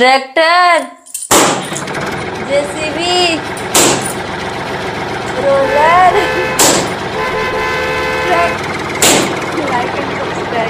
Tractor JCB roller.